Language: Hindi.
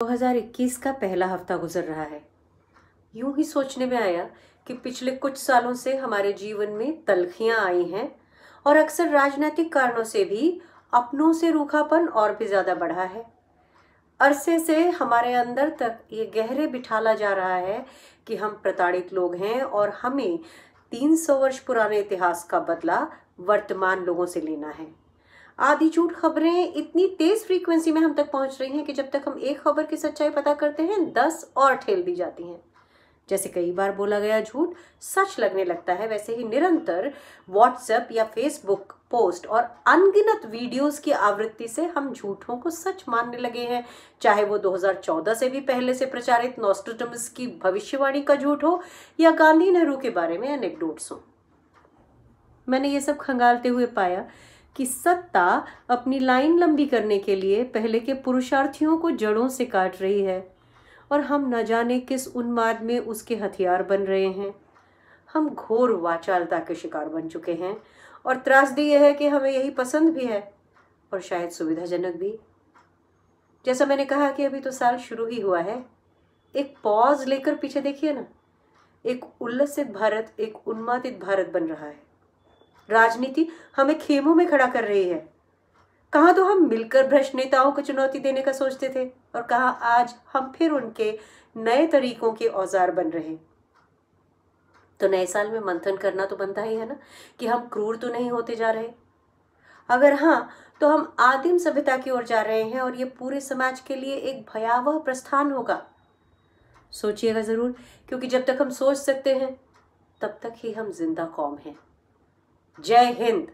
2021 का पहला हफ़्ता गुजर रहा है। यूँ ही सोचने में आया कि पिछले कुछ सालों से हमारे जीवन में तलखियाँ आई हैं और अक्सर राजनीतिक कारणों से भी अपनों से रूखापन और भी ज़्यादा बढ़ा है। अरसे से हमारे अंदर तक ये गहरे बिठाला जा रहा है कि हम प्रताड़ित लोग हैं और हमें 300 वर्ष पुराने इतिहास का बदला वर्तमान लोगों से लेना है। आधी झूठ खबरें इतनी तेज फ्रीक्वेंसी में हम तक पहुँच रही हैं कि जब तक हम एक खबर की सच्चाई पता करते हैं, दस और ठेल दी जाती हैं। जैसे कई बार बोला गया झूठ सच लगने लगता है, वैसे ही निरंतर व्हाट्सएप या फेसबुक पोस्ट और अनगिनत वीडियोस की आवृत्ति से हम झूठों को सच मानने लगे हैं। चाहे वो 2014 से भी पहले से प्रचारित नोस्ट्रोटमस की भविष्यवाणी का झूठ हो या गांधी नेहरू के बारे में एनेक्डोट्स हो। मैंने ये सब खंगालते हुए पाया कि सत्ता अपनी लाइन लंबी करने के लिए पहले के पुरुषार्थियों को जड़ों से काट रही है। और हम न जाने किस उन्माद में उसके हथियार बन रहे हैं। हम घोर वाचालता के शिकार बन चुके हैं और त्रासदी यह है कि हमें यही पसंद भी है और शायद सुविधाजनक भी। जैसा मैंने कहा कि अभी तो साल शुरू ही हुआ है। एक पॉज लेकर पीछे देखिए ना। एक उल्लसित भारत, एक उन्मादित भारत बन रहा है। राजनीति हमें खेमों में खड़ा कर रही है। कहा तो हम मिलकर भ्रष्ट नेताओं को चुनौती देने का सोचते थे और कहा आज हम फिर उनके नए तरीकों के औज़ार बन रहे तो नए साल में मंथन करना तो बनता ही है ना कि हम क्रूर तो नहीं होते जा रहे। अगर हाँ तो हम आदिम सभ्यता की ओर जा रहे हैं और ये पूरे समाज के लिए एक भयावह प्रस्थान होगा। सोचिएगा ज़रूर, क्योंकि जब तक हम सोच सकते हैं, तब तक ही हम ज़िंदा कौम हैं। जय हिंद।